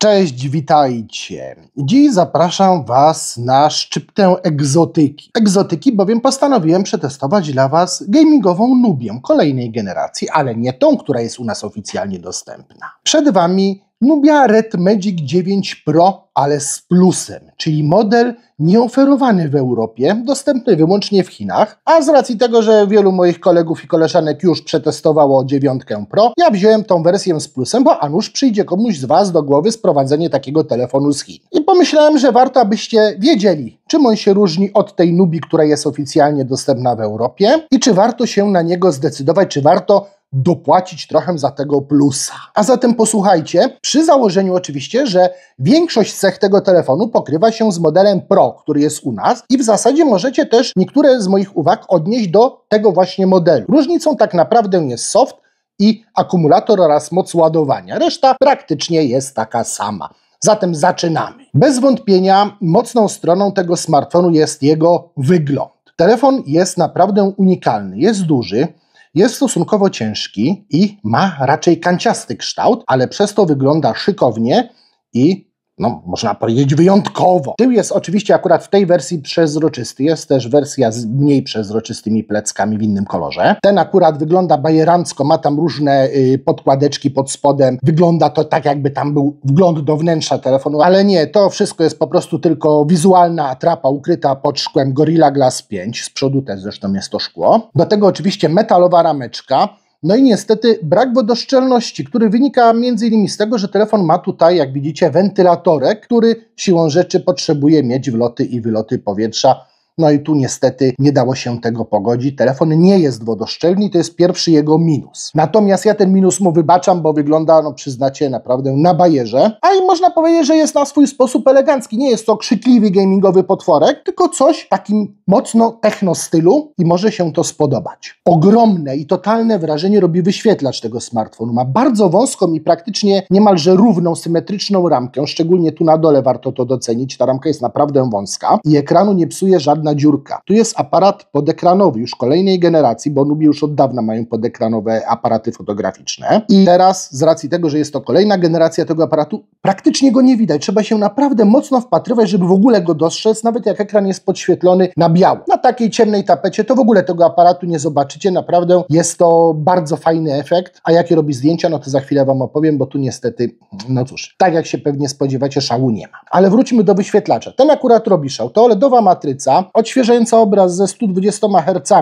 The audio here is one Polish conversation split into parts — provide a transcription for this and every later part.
Cześć, witajcie. Dziś zapraszam Was na szczyptę egzotyki. Egzotyki, bowiem postanowiłem przetestować dla Was gamingową Nubię kolejnej generacji, ale nie tą, która jest u nas oficjalnie dostępna. Przed Wami Nubia Red Magic 9 Pro, ale z plusem, czyli model nieoferowany w Europie, dostępny wyłącznie w Chinach, a z racji tego, że wielu moich kolegów i koleżanek już przetestowało 9 Pro, ja wziąłem tą wersję z plusem, bo a nuż przyjdzie komuś z Was do głowy sprowadzenie takiego telefonu z Chin. I pomyślałem, że warto, abyście wiedzieli, czym on się różni od tej Nubii, która jest oficjalnie dostępna w Europie i czy warto się na niego zdecydować, czy warto dopłacić trochę za tego plusa. A zatem posłuchajcie, przy założeniu oczywiście, że większość cech tego telefonu pokrywa się z modelem Pro, który jest u nas i w zasadzie możecie też niektóre z moich uwag odnieść do tego właśnie modelu. Różnicą tak naprawdę jest soft i akumulator oraz moc ładowania. Reszta praktycznie jest taka sama. Zatem zaczynamy. Bez wątpienia mocną stroną tego smartfonu jest jego wygląd. Telefon jest naprawdę unikalny, jest duży, jest stosunkowo ciężki i ma raczej kanciasty kształt, ale przez to wygląda szykownie i no, można powiedzieć wyjątkowo. Tył jest oczywiście akurat w tej wersji przezroczysty, jest też wersja z mniej przezroczystymi pleckami w innym kolorze. Ten akurat wygląda bajerancko, ma tam różne y, podkładeczki pod spodem, wygląda to tak jakby tam był wgląd do wnętrza telefonu, ale nie, to wszystko jest po prostu tylko wizualna atrapa ukryta pod szkłem Gorilla Glass 5, z przodu też zresztą jest to szkło. Do tego oczywiście metalowa rameczka, no i niestety brak wodoszczelności, który wynika m.in. z tego, że telefon ma tutaj, jak widzicie, wentylatorek, który siłą rzeczy potrzebuje mieć wloty i wyloty powietrza no i tu niestety nie dało się tego pogodzić. Telefon nie jest wodoszczelny i to jest pierwszy jego minus. Natomiast ja ten minus mu wybaczam, bo wygląda, no przyznacie, naprawdę na bajerze. A i można powiedzieć, że jest na swój sposób elegancki. Nie jest to krzykliwy gamingowy potworek, tylko coś w takim mocno techno stylu i może się to spodobać. Ogromne i totalne wrażenie robi wyświetlacz tego smartfonu. Ma bardzo wąską i praktycznie niemalże równą, symetryczną ramkę, szczególnie tu na dole warto to docenić. Ta ramka jest naprawdę wąska i ekranu nie psuje żadna dziurka. Tu jest aparat podekranowy już kolejnej generacji, bo Nubie już od dawna mają podekranowe aparaty fotograficzne. I teraz z racji tego, że jest to kolejna generacja tego aparatu, praktycznie go nie widać. Trzeba się naprawdę mocno wpatrywać, żeby w ogóle go dostrzec, nawet jak ekran jest podświetlony na biało. Na takiej ciemnej tapecie to w ogóle tego aparatu nie zobaczycie. Naprawdę jest to bardzo fajny efekt. A jakie robi zdjęcia, no to za chwilę Wam opowiem, bo tu niestety, no cóż, tak jak się pewnie spodziewacie, szału nie ma. Ale wróćmy do wyświetlacza. Ten akurat robi szał. To OLEDowa matryca, odświeżająca obraz ze 120 Hz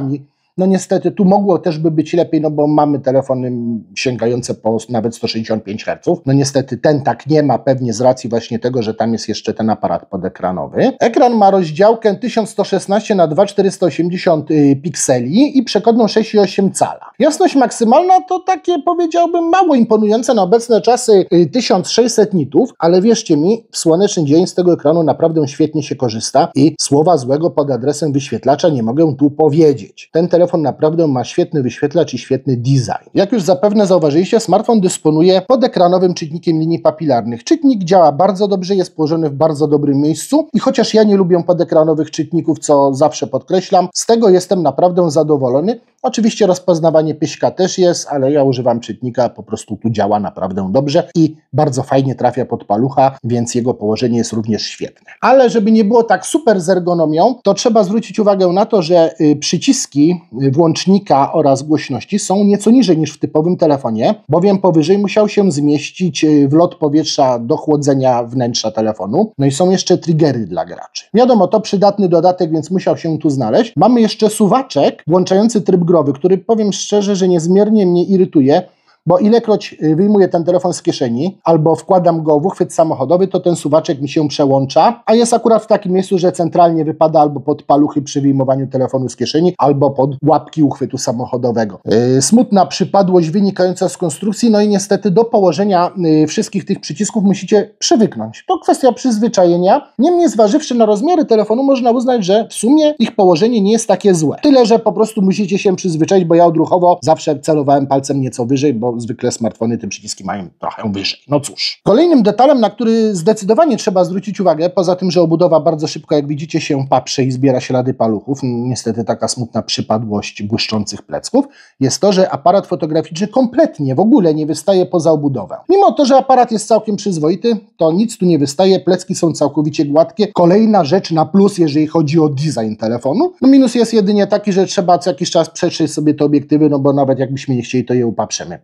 no niestety tu mogło też by być lepiej, no bo mamy telefony sięgające po nawet 165 Hz. No niestety ten tak nie ma, pewnie z racji właśnie tego, że tam jest jeszcze ten aparat podekranowy. Ekran ma rozdziałkę 1116 na 2480 y, pikseli i przekątną 6,8 cala. Jasność maksymalna to takie powiedziałbym mało imponujące na obecne czasy 1600 y, nitów, ale wierzcie mi, w słoneczny dzień z tego ekranu naprawdę świetnie się korzysta i słowa złego pod adresem wyświetlacza nie mogę tu powiedzieć. Ten telefon telefon naprawdę ma świetny wyświetlacz i świetny design. Jak już zapewne zauważyliście, smartfon dysponuje podekranowym czytnikiem linii papilarnych. Czytnik działa bardzo dobrze, jest położony w bardzo dobrym miejscu i chociaż ja nie lubię podekranowych czytników, co zawsze podkreślam, z tego jestem naprawdę zadowolony. Oczywiście rozpoznawanie pyśka też jest, ale ja używam czytnika, po prostu tu działa naprawdę dobrze i bardzo fajnie trafia pod palucha, więc jego położenie jest również świetne. Ale żeby nie było tak super z ergonomią, to trzeba zwrócić uwagę na to, że y, przyciski włącznika oraz głośności są nieco niżej niż w typowym telefonie, bowiem powyżej musiał się zmieścić y, wlot powietrza do chłodzenia wnętrza telefonu. No i są jeszcze triggery dla graczy. Wiadomo, to przydatny dodatek, więc musiał się tu znaleźć. Mamy jeszcze suwaczek włączający tryb growy, który powiem szczerze, że niezmiernie mnie irytuje, bo ilekroć y, wyjmuję ten telefon z kieszeni albo wkładam go w uchwyt samochodowy, to ten suwaczek mi się przełącza, a jest akurat w takim miejscu, że centralnie wypada albo pod paluchy przy wyjmowaniu telefonu z kieszeni, albo pod łapki uchwytu samochodowego. Yy, smutna przypadłość wynikająca z konstrukcji, no i niestety do położenia yy, wszystkich tych przycisków musicie przywyknąć. To kwestia przyzwyczajenia. Niemniej zważywszy na rozmiary telefonu, można uznać, że w sumie ich położenie nie jest takie złe. Tyle, że po prostu musicie się przyzwyczaić, bo ja odruchowo zawsze celowałem palcem nieco wyżej, bo zwykle smartfony te przyciski mają trochę wyżej. No cóż. Kolejnym detalem, na który zdecydowanie trzeba zwrócić uwagę, poza tym, że obudowa bardzo szybko, jak widzicie, się paprzy i zbiera ślady paluchów, niestety taka smutna przypadłość błyszczących plecków, jest to, że aparat fotograficzny kompletnie w ogóle nie wystaje poza obudowę. Mimo to, że aparat jest całkiem przyzwoity, to nic tu nie wystaje, plecki są całkowicie gładkie. Kolejna rzecz na plus, jeżeli chodzi o design telefonu. No minus jest jedynie taki, że trzeba co jakiś czas przetrzeć sobie te obiektywy, no bo nawet jakbyśmy nie chcieli, to je upaprzemy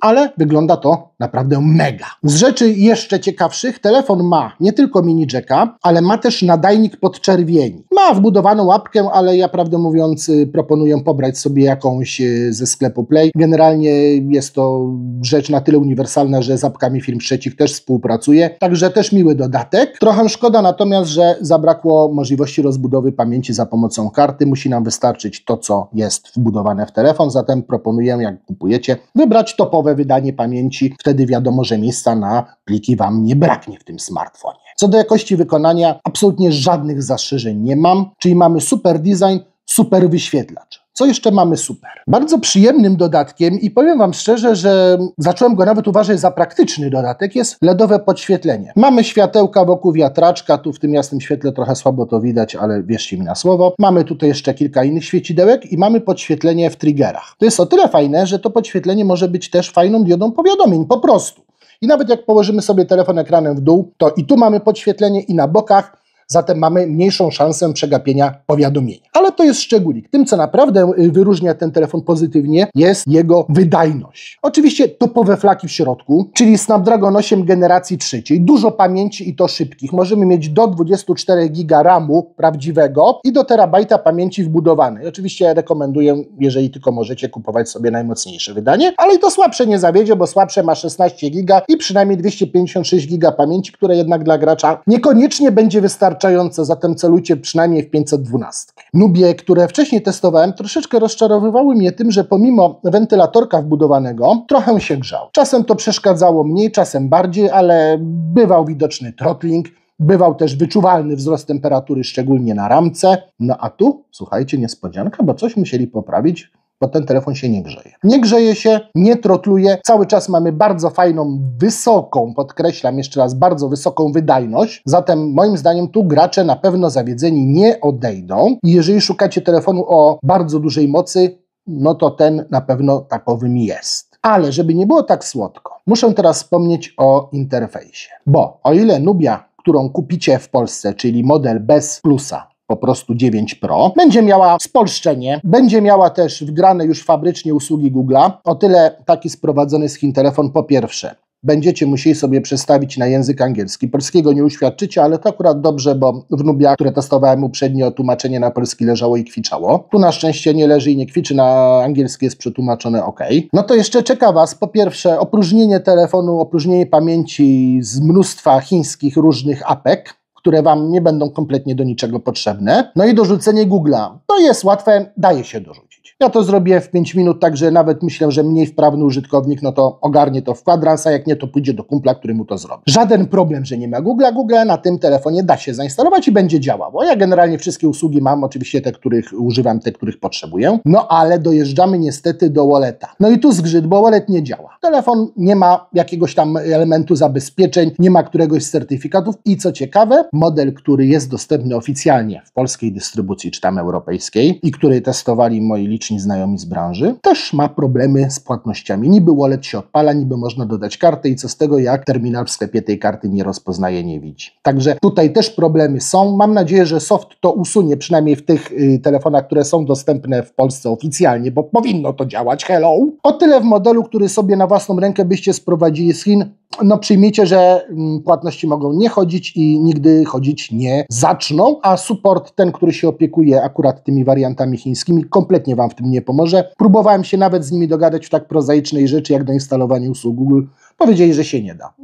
ale wygląda to naprawdę mega. Z rzeczy jeszcze ciekawszych, telefon ma nie tylko mini jacka, ale ma też nadajnik podczerwieni. Ma wbudowaną łapkę, ale ja prawdę mówiąc y, proponuję pobrać sobie jakąś y, ze sklepu Play. Generalnie jest to rzecz na tyle uniwersalna, że z apkami firm trzecich też współpracuje, także też miły dodatek. Trochę szkoda natomiast, że zabrakło możliwości rozbudowy pamięci za pomocą karty. Musi nam wystarczyć to, co jest wbudowane w telefon, zatem proponuję, jak kupujecie, wybrać topowe wydanie pamięci. Wtedy wiadomo, że miejsca na pliki Wam nie braknie w tym smartfonie. Co do jakości wykonania, absolutnie żadnych zastrzeżeń nie mam, czyli mamy super design, super wyświetlacz. Co jeszcze mamy super? Bardzo przyjemnym dodatkiem i powiem Wam szczerze, że zacząłem go nawet uważać za praktyczny dodatek, jest LEDowe podświetlenie. Mamy światełka wokół wiatraczka, tu w tym jasnym świetle trochę słabo to widać, ale wierzcie mi na słowo. Mamy tutaj jeszcze kilka innych świecidełek i mamy podświetlenie w triggerach. To jest o tyle fajne, że to podświetlenie może być też fajną diodą powiadomień, po prostu. I nawet jak położymy sobie telefon ekranem w dół, to i tu mamy podświetlenie i na bokach, zatem mamy mniejszą szansę przegapienia powiadomienia. Ale to jest szczególik. Tym, co naprawdę y, wyróżnia ten telefon pozytywnie, jest jego wydajność. Oczywiście topowe flaki w środku, czyli Snapdragon 8 generacji trzeciej, dużo pamięci i to szybkich. Możemy mieć do 24 GB RAMu prawdziwego i do terabajta pamięci wbudowanej. Oczywiście rekomenduję, jeżeli tylko możecie, kupować sobie najmocniejsze wydanie, ale i to słabsze nie zawiedzie, bo słabsze ma 16 GB i przynajmniej 256 GB pamięci, które jednak dla gracza niekoniecznie będzie wystarczające wystarczające, zatem celujcie przynajmniej w 512. Nubie, które wcześniej testowałem, troszeczkę rozczarowywały mnie tym, że pomimo wentylatorka wbudowanego, trochę się grzał. Czasem to przeszkadzało mniej, czasem bardziej, ale bywał widoczny throttling, Bywał też wyczuwalny wzrost temperatury, szczególnie na ramce. No a tu, słuchajcie, niespodzianka, bo coś musieli poprawić bo ten telefon się nie grzeje. Nie grzeje się, nie trotluje, cały czas mamy bardzo fajną, wysoką, podkreślam jeszcze raz, bardzo wysoką wydajność, zatem moim zdaniem tu gracze na pewno zawiedzeni nie odejdą i jeżeli szukacie telefonu o bardzo dużej mocy, no to ten na pewno takowym jest. Ale żeby nie było tak słodko, muszę teraz wspomnieć o interfejsie, bo o ile Nubia, którą kupicie w Polsce, czyli model bez plusa, po prostu 9 Pro. Będzie miała spolszczenie, będzie miała też wgrane już fabrycznie usługi Google'a. O tyle taki sprowadzony z Chin telefon po pierwsze będziecie musieli sobie przestawić na język angielski. Polskiego nie uświadczycie, ale to akurat dobrze, bo w Nubia, które testowałem uprzednio, tłumaczenie na polski leżało i kwiczało. Tu na szczęście nie leży i nie kwiczy, na angielski jest przetłumaczone ok. No to jeszcze czeka Was po pierwsze opróżnienie telefonu, opróżnienie pamięci z mnóstwa chińskich różnych apek, które Wam nie będą kompletnie do niczego potrzebne. No i dorzucenie Google'a. To jest łatwe, daje się dorzucić. Ja to zrobię w 5 minut, także nawet myślę, że mniej wprawny użytkownik, no to ogarnie to w kwadrans, a jak nie, to pójdzie do kumpla, który mu to zrobi. Żaden problem, że nie ma Google'a. Google na tym telefonie da się zainstalować i będzie działało. Ja generalnie wszystkie usługi mam, oczywiście te, których używam, te, których potrzebuję. No ale dojeżdżamy niestety do walleta. No i tu zgrzyt, bo wallet nie działa. Telefon nie ma jakiegoś tam elementu zabezpieczeń, nie ma któregoś z certyfikatów i co ciekawe, model, który jest dostępny oficjalnie w polskiej dystrybucji, czy tam europejskiej i który testowali moi liczni znajomi z branży, też ma problemy z płatnościami. Niby wallet się odpala, niby można dodać kartę i co z tego, jak terminal w sklepie tej karty nie rozpoznaje, nie widzi. Także tutaj też problemy są. Mam nadzieję, że soft to usunie, przynajmniej w tych y, telefonach, które są dostępne w Polsce oficjalnie, bo powinno to działać. Hello! O tyle w modelu, który sobie na własną rękę byście sprowadzili z Chin, no przyjmijcie, że mm, płatności mogą nie chodzić i nigdy chodzić nie zaczną, a support ten, który się opiekuje akurat tymi wariantami chińskimi, kompletnie Wam w tym nie pomoże. Próbowałem się nawet z nimi dogadać w tak prozaicznej rzeczy, jak do instalowania usług Google. Powiedzieli, że się nie da.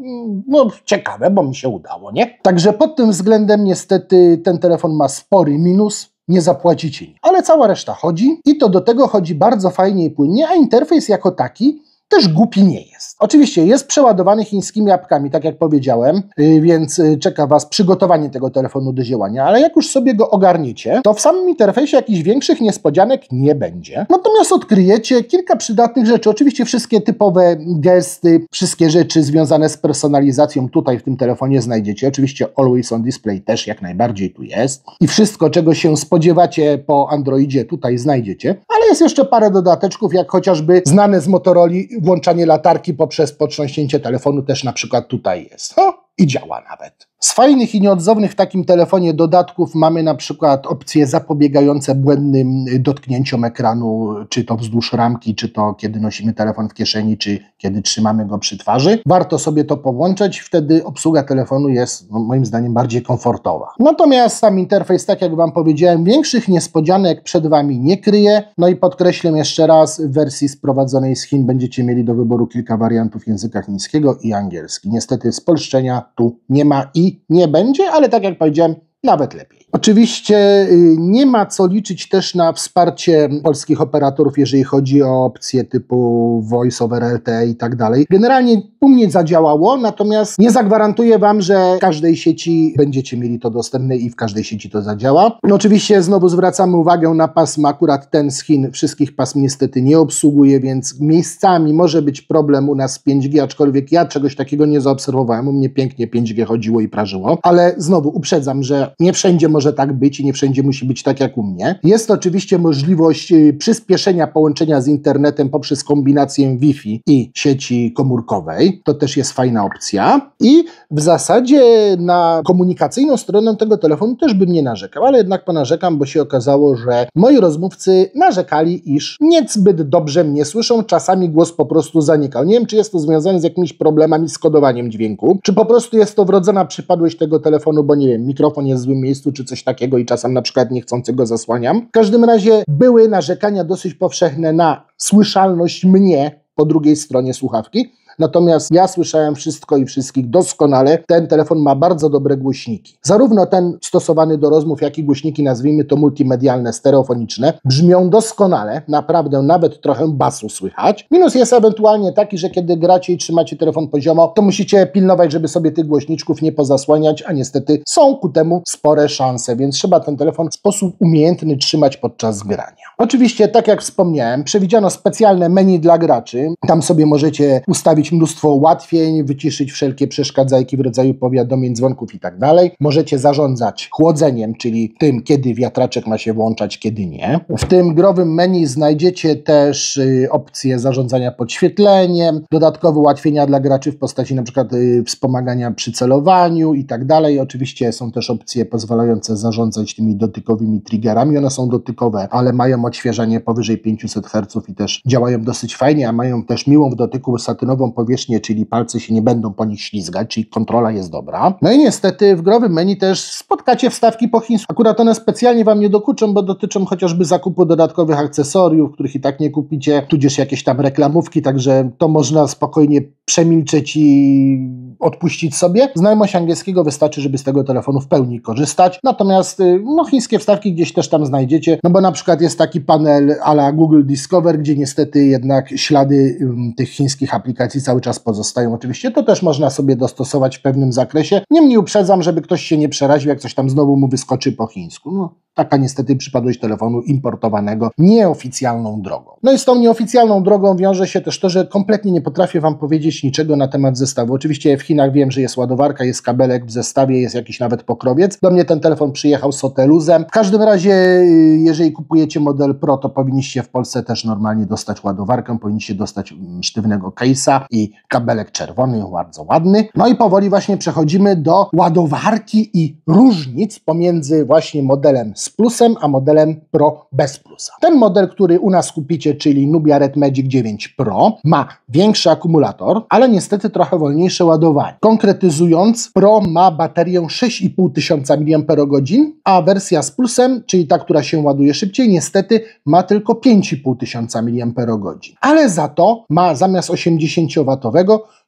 No ciekawe, bo mi się udało, nie? Także pod tym względem niestety ten telefon ma spory minus, nie zapłacicie. Ale cała reszta chodzi i to do tego chodzi bardzo fajnie i płynnie, a interfejs jako taki też głupi nie jest. Oczywiście jest przeładowany chińskimi apkami, tak jak powiedziałem, y, więc y, czeka Was przygotowanie tego telefonu do działania, ale jak już sobie go ogarniecie, to w samym interfejsie jakichś większych niespodzianek nie będzie. Natomiast odkryjecie kilka przydatnych rzeczy. Oczywiście wszystkie typowe gesty, wszystkie rzeczy związane z personalizacją tutaj w tym telefonie znajdziecie. Oczywiście Always on Display też jak najbardziej tu jest. I wszystko, czego się spodziewacie po Androidzie tutaj znajdziecie. Ale jest jeszcze parę dodateczków, jak chociażby znane z Motorola włączanie latarki poprzez potrząśnięcie telefonu też na przykład tutaj jest. O, i działa nawet. Z fajnych i nieodzownych w takim telefonie dodatków mamy na przykład opcje zapobiegające błędnym dotknięciom ekranu, czy to wzdłuż ramki, czy to kiedy nosimy telefon w kieszeni, czy kiedy trzymamy go przy twarzy. Warto sobie to połączyć, wtedy obsługa telefonu jest no, moim zdaniem bardziej komfortowa. Natomiast sam interfejs, tak jak Wam powiedziałem, większych niespodzianek przed Wami nie kryje. No i podkreślę jeszcze raz, w wersji sprowadzonej z Chin będziecie mieli do wyboru kilka wariantów języka chińskiego i angielski. Niestety spolszczenia tu nie ma i nie będzie, ale tak jak powiedziałem, nawet lepiej. Oczywiście y, nie ma co liczyć też na wsparcie polskich operatorów, jeżeli chodzi o opcje typu voice over LTE i tak dalej. Generalnie u mnie zadziałało, natomiast nie zagwarantuję Wam, że w każdej sieci będziecie mieli to dostępne i w każdej sieci to zadziała. No oczywiście znowu zwracamy uwagę na pasm, akurat ten z Chin wszystkich pasm niestety nie obsługuje, więc miejscami może być problem u nas z 5G, aczkolwiek ja czegoś takiego nie zaobserwowałem, u mnie pięknie 5G chodziło i prażyło, ale znowu uprzedzam, że nie wszędzie może może tak być i nie wszędzie musi być tak jak u mnie. Jest oczywiście możliwość y, przyspieszenia połączenia z internetem poprzez kombinację Wi-Fi i sieci komórkowej. To też jest fajna opcja. I w zasadzie na komunikacyjną stronę tego telefonu też bym nie narzekał, ale jednak ponarzekam, bo się okazało, że moi rozmówcy narzekali, iż niezbyt dobrze mnie słyszą. Czasami głos po prostu zanikał. Nie wiem, czy jest to związane z jakimiś problemami z kodowaniem dźwięku, czy po prostu jest to wrodzona przypadłość tego telefonu, bo nie wiem, mikrofon jest w złym miejscu, czy coś coś takiego i czasem na przykład niechcący go zasłaniam. W każdym razie były narzekania dosyć powszechne na słyszalność mnie po drugiej stronie słuchawki. Natomiast ja słyszałem wszystko i wszystkich doskonale. Ten telefon ma bardzo dobre głośniki. Zarówno ten stosowany do rozmów, jak i głośniki, nazwijmy to multimedialne, stereofoniczne, brzmią doskonale. Naprawdę nawet trochę basu słychać. Minus jest ewentualnie taki, że kiedy gracie i trzymacie telefon poziomo, to musicie pilnować, żeby sobie tych głośniczków nie pozasłaniać, a niestety są ku temu spore szanse, więc trzeba ten telefon w sposób umiejętny trzymać podczas grania. Oczywiście, tak jak wspomniałem, przewidziano specjalne menu dla graczy. Tam sobie możecie ustawić mnóstwo ułatwień, wyciszyć wszelkie przeszkadzajki w rodzaju powiadomień, dzwonków i tak dalej. Możecie zarządzać chłodzeniem, czyli tym, kiedy wiatraczek ma się włączać, kiedy nie. W tym growym menu znajdziecie też y, opcję zarządzania podświetleniem, dodatkowe ułatwienia dla graczy w postaci np. Y, wspomagania przy celowaniu i tak dalej. Oczywiście są też opcje pozwalające zarządzać tymi dotykowymi triggerami. One są dotykowe, ale mają odświeżanie powyżej 500 Hz i też działają dosyć fajnie, a mają też miłą w dotyku satynową powierzchnię, czyli palce się nie będą po nich ślizgać, czyli kontrola jest dobra. No i niestety w growym menu też spotkacie wstawki po chińsku. Akurat one specjalnie Wam nie dokuczą, bo dotyczą chociażby zakupu dodatkowych akcesoriów, których i tak nie kupicie, tudzież jakieś tam reklamówki, także to można spokojnie przemilczeć i odpuścić sobie. Znajomość angielskiego wystarczy, żeby z tego telefonu w pełni korzystać. Natomiast y, no, chińskie wstawki gdzieś też tam znajdziecie, no bo na przykład jest taki panel ala Google Discover, gdzie niestety jednak ślady um, tych chińskich aplikacji cały czas pozostają. Oczywiście to też można sobie dostosować w pewnym zakresie. Niemniej uprzedzam, żeby ktoś się nie przeraził, jak coś tam znowu mu wyskoczy po chińsku. No, Taka niestety przypadłość telefonu importowanego nieoficjalną drogą. No i z tą nieoficjalną drogą wiąże się też to, że kompletnie nie potrafię Wam powiedzieć niczego na temat zestawu. Oczywiście w Chinach wiem, że jest ładowarka, jest kabelek w zestawie, jest jakiś nawet pokrowiec. Do mnie ten telefon przyjechał z hoteluzem. W każdym razie, y, jeżeli kupujecie model Pro, to powinniście w Polsce też normalnie dostać ładowarkę, powinniście dostać mm, sztywnego case'a i kabelek czerwony, bardzo ładny. No i powoli właśnie przechodzimy do ładowarki i różnic pomiędzy właśnie modelem z plusem, a modelem Pro bez plusa. Ten model, który u nas kupicie, czyli Nubia Red Magic 9 Pro, ma większy akumulator, ale niestety trochę wolniejsze ładowanie. Konkretyzując, Pro ma baterię 6500 mAh, a wersja z plusem, czyli ta, która się ładuje szybciej, niestety ma tylko 5500 mAh. Ale za to ma zamiast 80W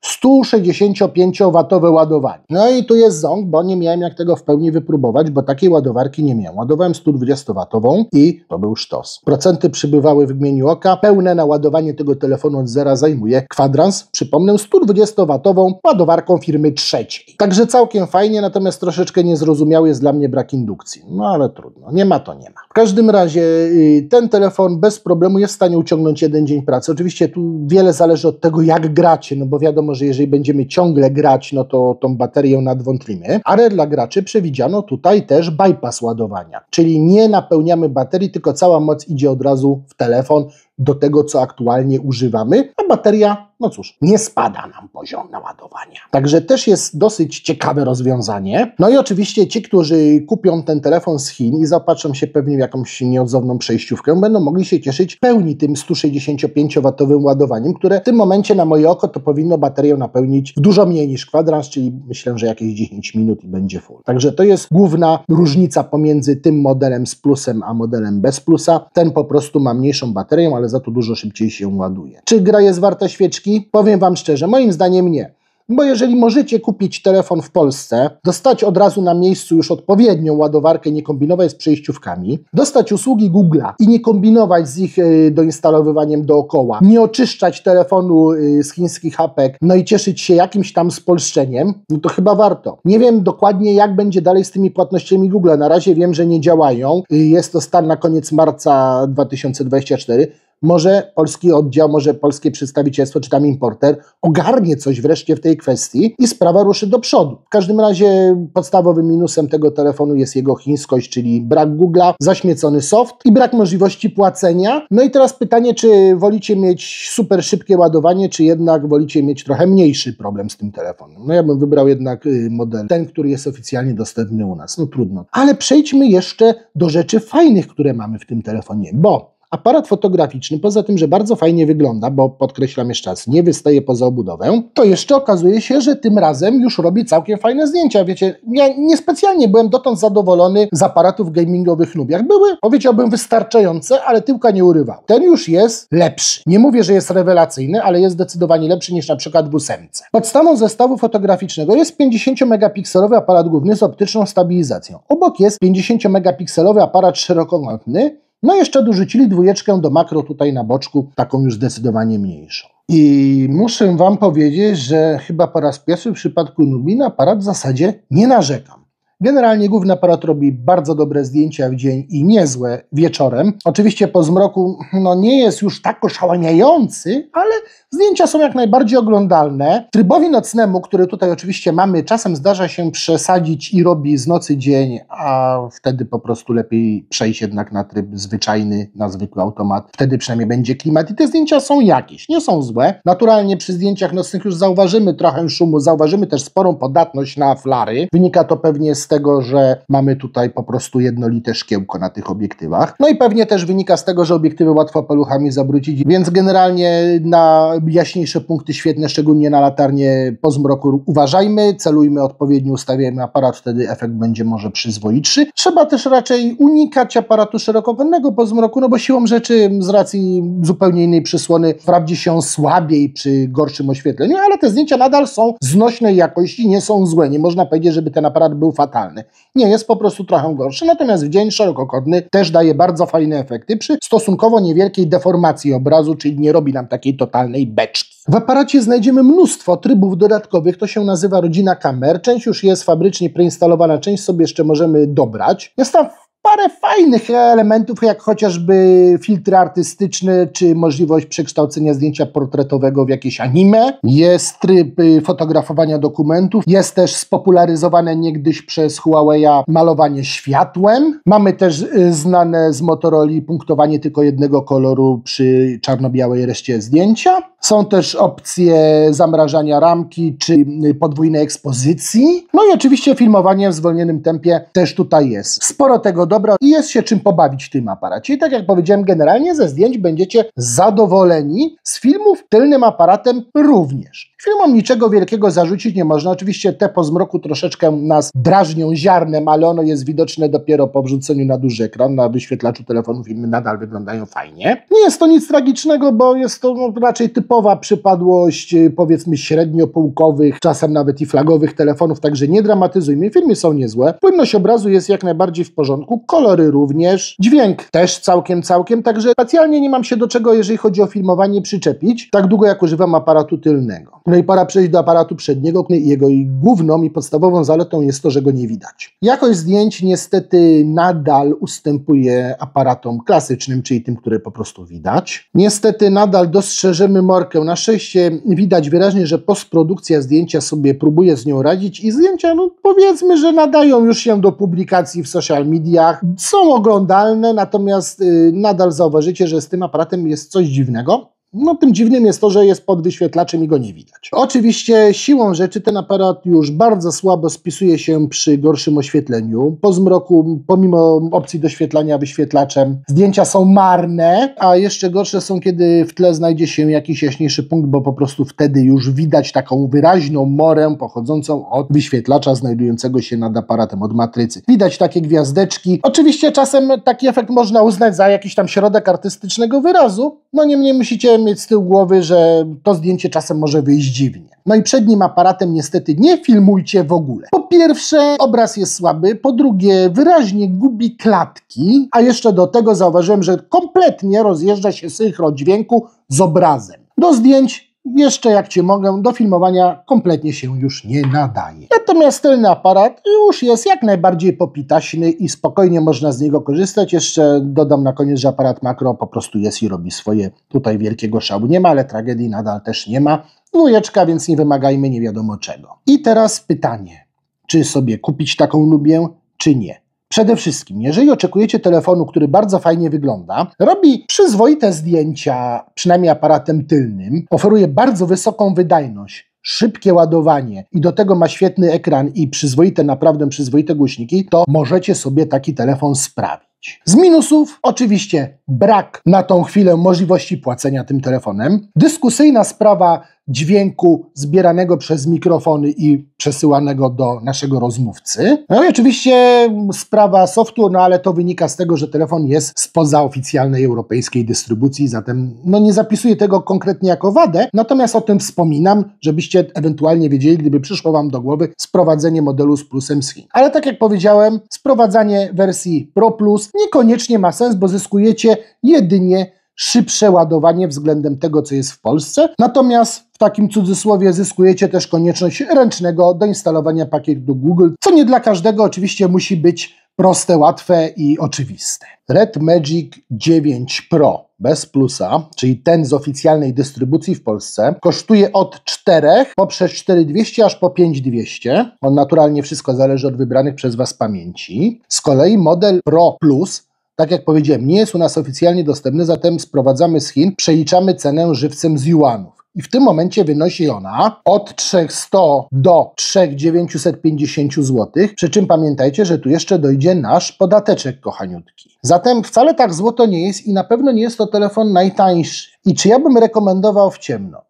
165W ładowanie. No i tu jest ząg, bo nie miałem jak tego w pełni wypróbować, bo takiej ładowarki nie miałem. Ładowałem 120W i to był sztos. Procenty przybywały w gmieniu oka. Pełne naładowanie tego telefonu od zera zajmuje kwadrans. Przypomnę, 120W ładowarką firmy trzeciej. Także całkiem fajnie, natomiast troszeczkę niezrozumiały jest dla mnie brak indukcji. No ale trudno, nie ma to nie ma. W każdym razie y, ten telefon bez problemu jest w stanie uciągnąć jeden dzień pracy. Oczywiście tu wiele zależy od tego, jak gracie, no bo wiadomo, że jeżeli będziemy ciągle grać, no to tą baterię nadwątlimy, ale dla graczy przewidziano tutaj też bypass ładowania, czyli nie napełniamy baterii, tylko cała moc idzie od razu w telefon do tego, co aktualnie używamy, a bateria no cóż, nie spada nam poziom naładowania. Także też jest dosyć ciekawe rozwiązanie. No i oczywiście ci, którzy kupią ten telefon z Chin i zaopatrzą się pewnie w jakąś nieodzowną przejściówkę, będą mogli się cieszyć pełni tym 165W ładowaniem, które w tym momencie na moje oko to powinno baterię napełnić w dużo mniej niż kwadrans, czyli myślę, że jakieś 10 minut i będzie full. Także to jest główna różnica pomiędzy tym modelem z plusem a modelem bez plusa. Ten po prostu ma mniejszą baterię, ale za to dużo szybciej się ładuje. Czy gra jest warta świeczki? Powiem Wam szczerze, moim zdaniem nie. Bo jeżeli możecie kupić telefon w Polsce, dostać od razu na miejscu już odpowiednią ładowarkę, nie kombinować z przejściówkami, dostać usługi Google'a i nie kombinować z ich e, doinstalowywaniem dookoła, nie oczyszczać telefonu e, z chińskich hapek, no i cieszyć się jakimś tam spolszczeniem, no to chyba warto. Nie wiem dokładnie, jak będzie dalej z tymi płatnościami Google'a. Na razie wiem, że nie działają. E, jest to stan na koniec marca 2024 może polski oddział, może polskie przedstawicielstwo, czy tam importer ogarnie coś wreszcie w tej kwestii i sprawa ruszy do przodu. W każdym razie podstawowym minusem tego telefonu jest jego chińskość, czyli brak Google'a, zaśmiecony soft i brak możliwości płacenia. No i teraz pytanie, czy wolicie mieć super szybkie ładowanie, czy jednak wolicie mieć trochę mniejszy problem z tym telefonem. No ja bym wybrał jednak y, model, ten, który jest oficjalnie dostępny u nas. No trudno. Ale przejdźmy jeszcze do rzeczy fajnych, które mamy w tym telefonie, bo aparat fotograficzny, poza tym, że bardzo fajnie wygląda, bo podkreślam jeszcze raz, nie wystaje poza obudowę, to jeszcze okazuje się, że tym razem już robi całkiem fajne zdjęcia. Wiecie, ja niespecjalnie byłem dotąd zadowolony z aparatów gamingowych Nubiach. Były, powiedziałbym, wystarczające, ale tyłka nie urywał. Ten już jest lepszy. Nie mówię, że jest rewelacyjny, ale jest zdecydowanie lepszy niż na przykład w ósemce. Podstawą zestawu fotograficznego jest 50-megapikselowy aparat główny z optyczną stabilizacją. Obok jest 50-megapikselowy aparat szerokokątny, no jeszcze dorzucili dwójeczkę do makro tutaj na boczku, taką już zdecydowanie mniejszą. I muszę Wam powiedzieć, że chyba po raz pierwszy w przypadku Nubina aparat w zasadzie nie narzekam. Generalnie główny aparat robi bardzo dobre zdjęcia w dzień i niezłe wieczorem. Oczywiście po zmroku no, nie jest już tak oszałamiający, ale zdjęcia są jak najbardziej oglądalne. Trybowi nocnemu, który tutaj oczywiście mamy, czasem zdarza się przesadzić i robi z nocy dzień, a wtedy po prostu lepiej przejść jednak na tryb zwyczajny, na zwykły automat. Wtedy przynajmniej będzie klimat i te zdjęcia są jakieś, nie są złe. Naturalnie przy zdjęciach nocnych już zauważymy trochę szumu, zauważymy też sporą podatność na flary. Wynika to pewnie z tego, że mamy tutaj po prostu jednolite szkiełko na tych obiektywach. No i pewnie też wynika z tego, że obiektywy łatwo paluchami zabrudzić, więc generalnie na jaśniejsze punkty świetne, szczególnie na latarnie po zmroku uważajmy, celujmy odpowiednio, ustawiajmy aparat, wtedy efekt będzie może przyzwoitszy. Trzeba też raczej unikać aparatu szerokokątnego po zmroku, no bo siłą rzeczy z racji zupełnie innej przysłony wprawdzie się słabiej przy gorszym oświetleniu, ale te zdjęcia nadal są znośnej jakości, nie są złe. Nie można powiedzieć, żeby ten aparat był fatalny fatalny. Nie, jest po prostu trochę gorszy, natomiast w dzień szerokokątny też daje bardzo fajne efekty przy stosunkowo niewielkiej deformacji obrazu, czyli nie robi nam takiej totalnej beczki. W aparacie znajdziemy mnóstwo trybów dodatkowych, to się nazywa rodzina kamer. Część już jest fabrycznie preinstalowana, część sobie jeszcze możemy dobrać. Jest tam parę fajnych elementów, jak chociażby filtry artystyczne, czy możliwość przekształcenia zdjęcia portretowego w jakieś anime. Jest tryb y, fotografowania dokumentów. Jest też spopularyzowane niegdyś przez Huawei'a malowanie światłem. Mamy też y, znane z Motorola punktowanie tylko jednego koloru przy czarno-białej reszcie zdjęcia. Są też opcje zamrażania ramki czy y, podwójnej ekspozycji. No i oczywiście filmowanie w zwolnionym tempie też tutaj jest. Sporo tego dobra i jest się czym pobawić w tym aparacie. I tak jak powiedziałem, generalnie ze zdjęć będziecie zadowoleni, z filmów tylnym aparatem również. Filmom niczego wielkiego zarzucić nie można. Oczywiście te po zmroku troszeczkę nas drażnią ziarnem, ale ono jest widoczne dopiero po wrzuceniu na duży ekran. Na wyświetlaczu telefonu filmy nadal wyglądają fajnie. Nie jest to nic tragicznego, bo jest to no, raczej typowe typowa przypadłość y, powiedzmy średnio-półkowych, czasem nawet i flagowych telefonów, także nie dramatyzujmy. Filmy są niezłe. Płynność obrazu jest jak najbardziej w porządku, kolory również, dźwięk też całkiem, całkiem, także specjalnie nie mam się do czego, jeżeli chodzi o filmowanie, przyczepić, tak długo jak używam aparatu tylnego. No i pora przejść do aparatu przedniego. Jego i główną i podstawową zaletą jest to, że go nie widać. Jakość zdjęć niestety nadal ustępuje aparatom klasycznym, czyli tym, które po prostu widać. Niestety nadal dostrzeżemy morkę. Na szczęście widać wyraźnie, że postprodukcja zdjęcia sobie próbuje z nią radzić i zdjęcia, no powiedzmy, że nadają już się do publikacji w social mediach. Są oglądalne, natomiast y, nadal zauważycie, że z tym aparatem jest coś dziwnego. No, tym dziwnym jest to, że jest pod wyświetlaczem i go nie widać. Oczywiście siłą rzeczy ten aparat już bardzo słabo spisuje się przy gorszym oświetleniu. Po zmroku, pomimo opcji doświetlania wyświetlaczem, zdjęcia są marne, a jeszcze gorsze są, kiedy w tle znajdzie się jakiś jaśniejszy punkt, bo po prostu wtedy już widać taką wyraźną morę pochodzącą od wyświetlacza znajdującego się nad aparatem, od matrycy. Widać takie gwiazdeczki. Oczywiście czasem taki efekt można uznać za jakiś tam środek artystycznego wyrazu, no niemniej musicie mieć z tyłu głowy, że to zdjęcie czasem może wyjść dziwnie. No i przed nim aparatem niestety nie filmujcie w ogóle. Po pierwsze, obraz jest słaby, po drugie, wyraźnie gubi klatki, a jeszcze do tego zauważyłem, że kompletnie rozjeżdża się synchro dźwięku z obrazem. Do zdjęć jeszcze jak Cię mogę, do filmowania kompletnie się już nie nadaje. Natomiast tylny aparat już jest jak najbardziej popitaśny i spokojnie można z niego korzystać. Jeszcze dodam na koniec, że aparat makro po prostu jest i robi swoje. Tutaj wielkiego szału nie ma, ale tragedii nadal też nie ma. Dwójeczka, więc nie wymagajmy nie wiadomo czego. I teraz pytanie, czy sobie kupić taką lubię, czy nie? Przede wszystkim, jeżeli oczekujecie telefonu, który bardzo fajnie wygląda, robi przyzwoite zdjęcia, przynajmniej aparatem tylnym, oferuje bardzo wysoką wydajność, szybkie ładowanie i do tego ma świetny ekran i przyzwoite, naprawdę przyzwoite głośniki, to możecie sobie taki telefon sprawić. Z minusów oczywiście brak na tą chwilę możliwości płacenia tym telefonem. Dyskusyjna sprawa dźwięku zbieranego przez mikrofony i przesyłanego do naszego rozmówcy. No i oczywiście sprawa softu, no ale to wynika z tego, że telefon jest spoza oficjalnej europejskiej dystrybucji, zatem no nie zapisuję tego konkretnie jako wadę, natomiast o tym wspominam, żebyście ewentualnie wiedzieli, gdyby przyszło Wam do głowy sprowadzenie modelu z plusem z Chin. Ale tak jak powiedziałem, sprowadzanie wersji Pro Plus niekoniecznie ma sens, bo zyskujecie jedynie szybsze ładowanie względem tego, co jest w Polsce. Natomiast w takim cudzysłowie zyskujecie też konieczność ręcznego doinstalowania pakietu Google, co nie dla każdego oczywiście musi być proste, łatwe i oczywiste. Red Magic 9 Pro bez plusa, czyli ten z oficjalnej dystrybucji w Polsce, kosztuje od 4 poprzez 4200 aż po 5200. On naturalnie wszystko zależy od wybranych przez Was pamięci. Z kolei model Pro Plus tak jak powiedziałem, nie jest u nas oficjalnie dostępny, zatem sprowadzamy z Chin, przeliczamy cenę żywcem z juanów. I w tym momencie wynosi ona od 300 do 3950 zł. Przy czym pamiętajcie, że tu jeszcze dojdzie nasz podateczek kochaniutki. Zatem wcale tak złoto nie jest i na pewno nie jest to telefon najtańszy. I czy ja bym rekomendował w ciemno?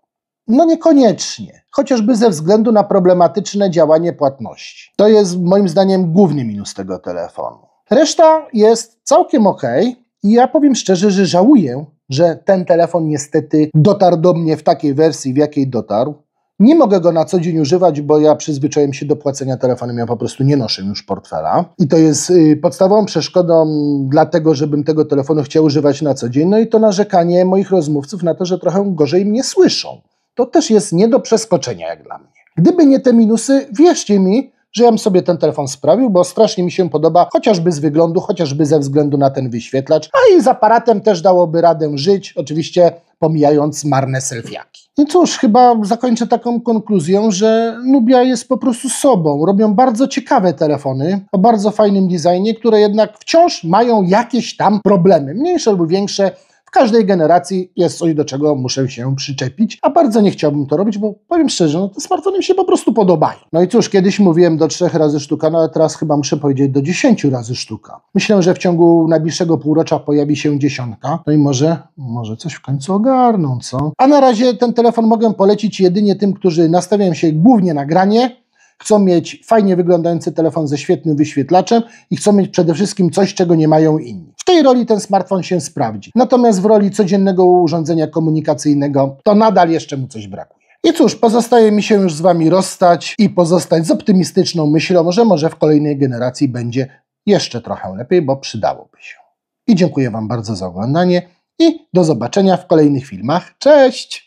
No niekoniecznie, chociażby ze względu na problematyczne działanie płatności. To jest moim zdaniem główny minus tego telefonu. Reszta jest całkiem ok i ja powiem szczerze, że żałuję, że ten telefon niestety dotarł do mnie w takiej wersji, w jakiej dotarł. Nie mogę go na co dzień używać, bo ja przyzwyczaiłem się do płacenia telefonem, ja po prostu nie noszę już portfela. I to jest y, podstawową przeszkodą dlatego, żebym tego telefonu chciał używać na co dzień. No i to narzekanie moich rozmówców na to, że trochę gorzej mnie słyszą. To też jest nie do przeskoczenia jak dla mnie. Gdyby nie te minusy, wierzcie mi, że ja bym sobie ten telefon sprawił, bo strasznie mi się podoba, chociażby z wyglądu, chociażby ze względu na ten wyświetlacz, a i z aparatem też dałoby radę żyć, oczywiście pomijając marne selfiaki. I cóż, chyba zakończę taką konkluzją, że Nubia jest po prostu sobą. Robią bardzo ciekawe telefony o bardzo fajnym designie, które jednak wciąż mają jakieś tam problemy, mniejsze lub większe, każdej generacji jest coś, do czego muszę się przyczepić, a bardzo nie chciałbym to robić, bo powiem szczerze, no te smartfony mi się po prostu podobają. No i cóż, kiedyś mówiłem do trzech razy sztuka, no a teraz chyba muszę powiedzieć do dziesięciu razy sztuka. Myślę, że w ciągu najbliższego półrocza pojawi się dziesiątka, no i może, może coś w końcu ogarną, co? A na razie ten telefon mogę polecić jedynie tym, którzy nastawiają się głównie na granie, chcą mieć fajnie wyglądający telefon ze świetnym wyświetlaczem i chcą mieć przede wszystkim coś, czego nie mają inni. W tej roli ten smartfon się sprawdzi. Natomiast w roli codziennego urządzenia komunikacyjnego to nadal jeszcze mu coś brakuje. I cóż, pozostaje mi się już z Wami rozstać i pozostać z optymistyczną myślą, że może w kolejnej generacji będzie jeszcze trochę lepiej, bo przydałoby się. I dziękuję Wam bardzo za oglądanie i do zobaczenia w kolejnych filmach. Cześć!